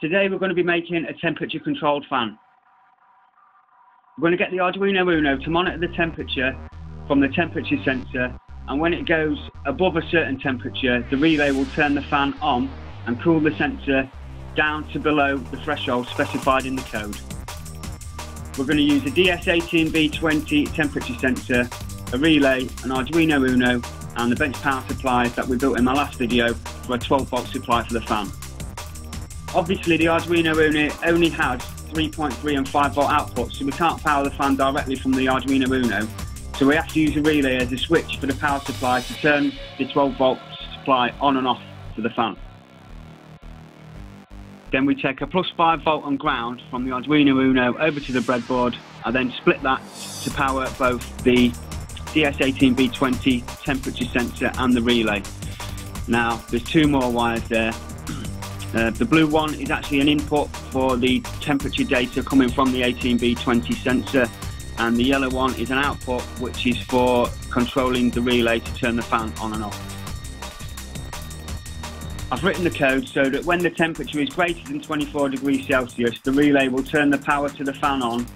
Today we're going to be making a temperature controlled fan. We're going to get the Arduino Uno to monitor the temperature from the temperature sensor and when it goes above a certain temperature the relay will turn the fan on and cool the sensor down to below the threshold specified in the code. We're going to use a DS18B20 temperature sensor, a relay, an Arduino Uno and the bench power supplies that we built in my last video for a 12 volt supply for the fan. Obviously the Arduino Uno only has 3.3 and 5 volt outputs, so we can't power the fan directly from the Arduino Uno. So we have to use a relay as a switch for the power supply to turn the 12 volt supply on and off for the fan. Then we take a plus 5 volt and ground from the Arduino Uno over to the breadboard and then split that to power both the DS18B20 temperature sensor and the relay. Now there's two more wires there uh, the blue one is actually an input for the temperature data coming from the 18B20 sensor and the yellow one is an output which is for controlling the relay to turn the fan on and off. I've written the code so that when the temperature is greater than 24 degrees Celsius the relay will turn the power to the fan on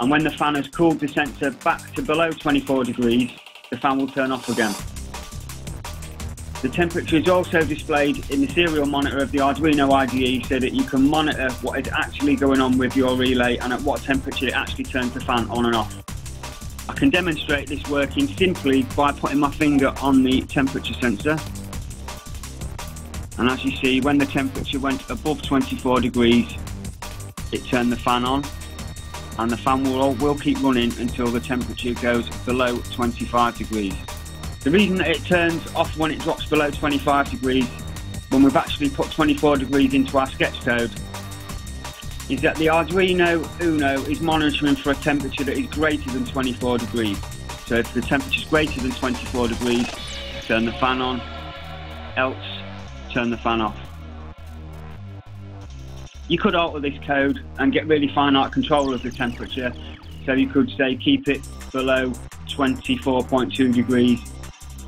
and when the fan has cooled the sensor back to below 24 degrees the fan will turn off again. The temperature is also displayed in the serial monitor of the Arduino IDE so that you can monitor what is actually going on with your relay and at what temperature it actually turns the fan on and off. I can demonstrate this working simply by putting my finger on the temperature sensor. And as you see, when the temperature went above 24 degrees, it turned the fan on. And the fan will, will keep running until the temperature goes below 25 degrees. The reason that it turns off when it drops below 25 degrees, when we've actually put 24 degrees into our sketch code, is that the Arduino Uno is monitoring for a temperature that is greater than 24 degrees. So if the temperature is greater than 24 degrees, turn the fan on, else turn the fan off. You could alter this code and get really fine-art control of the temperature. So you could say keep it below 24.2 degrees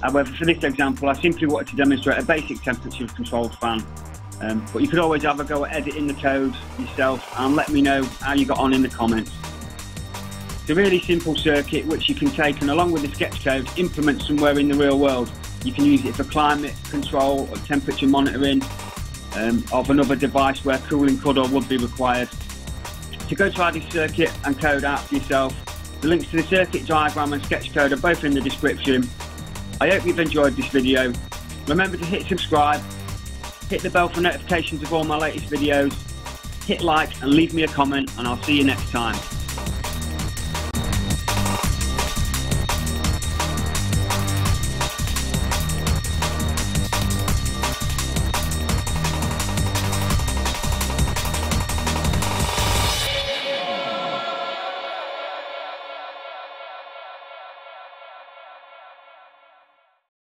However, for this example, I simply wanted to demonstrate a basic temperature controlled fan. Um, but you could always have a go at editing the code yourself and let me know how you got on in the comments. It's a really simple circuit which you can take and along with the sketch code implement somewhere in the real world. You can use it for climate control or temperature monitoring um, of another device where cooling could or would be required. To go try this circuit and code out for yourself, the links to the circuit diagram and sketch code are both in the description I hope you've enjoyed this video. Remember to hit subscribe, hit the bell for notifications of all my latest videos, hit like and leave me a comment and I'll see you next time.